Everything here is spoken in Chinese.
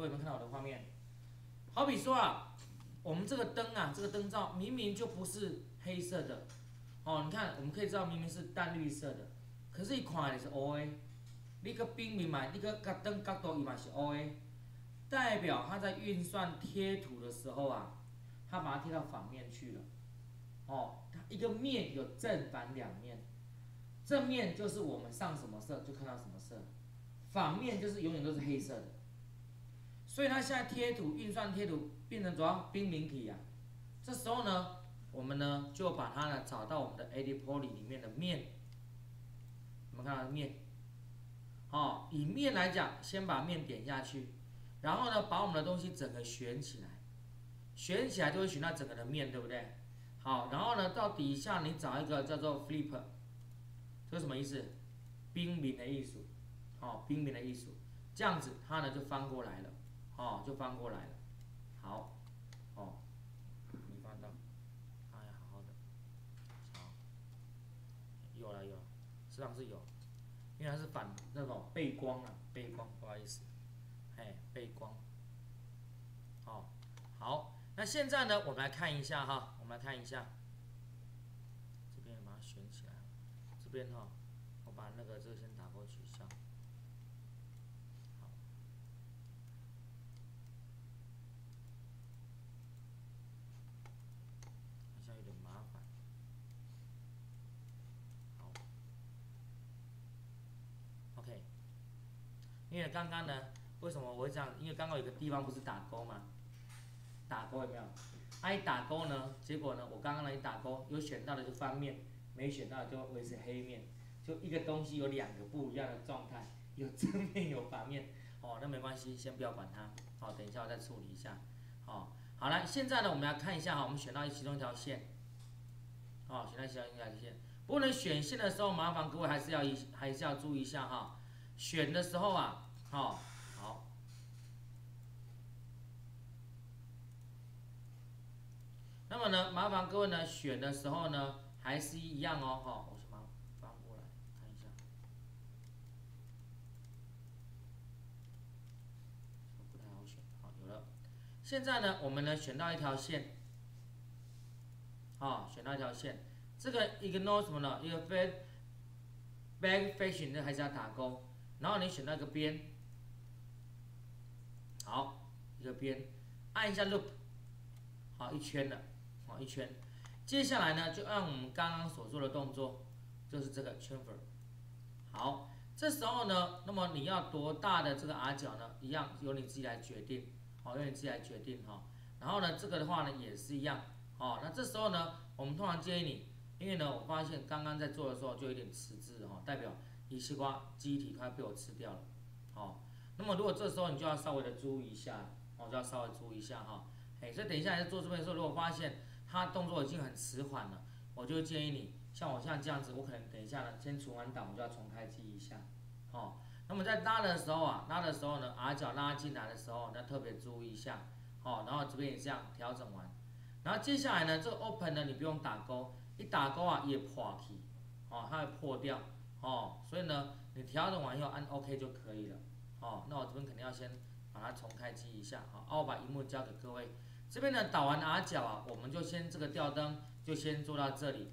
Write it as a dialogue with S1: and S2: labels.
S1: 各位有没有看到我的画面？好比说啊，我们这个灯啊，这个灯罩明明就不是黑色的，哦，你看我们可以知道明明是淡绿色的，可是一看你是 O A，你个冰明嘛，你个角灯角度伊嘛是 O A，代表它在运算贴图的时候啊，它把它贴到反面去了，哦，它一个面有正反两面，正面就是我们上什么色就看到什么色，反面就是永远都是黑色的。所以它现在贴图运算贴图变成主要冰明体啊，这时候呢，我们呢就把它呢找到我们的 a d Poly 里面的面，我们看到面，哦，以面来讲，先把面点下去，然后呢把我们的东西整个旋起来，旋起来就会旋到整个的面，对不对？好，然后呢到底下你找一个叫做 Flip，这是什么意思？冰明的艺术，哦，冰明的艺术，这样子它呢就翻过来了。哦，就翻过来了，好，哦，你翻到，哎呀，好好的，好，有了有了，实际上是有，因为它是反那种背光啊，背光，不好意思，哎，背光，哦，好，那现在呢，我们来看一下哈，我们来看一下，这边把它选起来，这边哈，我把那个这个先打过取 OK，。因为刚刚呢，为什么我会这样？因为刚刚有个地方不是打勾吗？打勾有没有？它一打勾呢，结果呢，我刚刚呢一打勾，有选到的就翻面，没选到的就会是黑面，就一个东西有两个不一样的状态，有正面 有反面。哦，那没关系，先不要管它。好，等一下我再处理一下。哦，好了，现在呢，我们要看一下哈，我们选到其中一条线。哦，选到其中一条线。不能选线的时候，麻烦各位还是要一还是要注意一下哈。选的时候啊，好，好。那么呢，麻烦各位呢，选的时候呢，还是一样哦，哈，我先把翻过来看一下。不太好选，好，有了。现在呢，我们呢选到一条线，好，选到一条线，这个 ignore 什么呢？一个 back back fashion，还是要打勾。然后你选那个边，好，一个边，按一下 loop，好，一圈的，好，一圈。接下来呢，就按我们刚刚所做的动作，就是这个 chamfer。好，这时候呢，那么你要多大的这个 R 角呢？一样由你自己来决定，好，由你自己来决定哈。然后呢，这个的话呢，也是一样，好，那这时候呢，我们通常建议你，因为呢，我发现刚刚在做的时候就有点迟滞哈，代表。一西瓜机体快被我吃掉了，好，那么如果这时候你就要稍微的注意一下，哦，就要稍微注意一下哈，哎，所以等一下在做这边的时候，如果发现它动作已经很迟缓了，我就建议你，像我像这样子，我可能等一下呢，先存完档，我就要重开机一下，哦，那么在拉的时候啊，拉的时候呢，R 角拉进来的时候，要特别注意一下，好，然后这边也这样调整完，然后接下来呢，这个 Open 呢，你不用打勾，一打勾啊，也破去，哦，它会破掉。哦，所以呢，你调整完以后按 OK 就可以了。哦，那我这边肯定要先把它重开机一下。好，我把荧幕交给各位。这边呢打完 R 角啊，我们就先这个吊灯就先做到这里。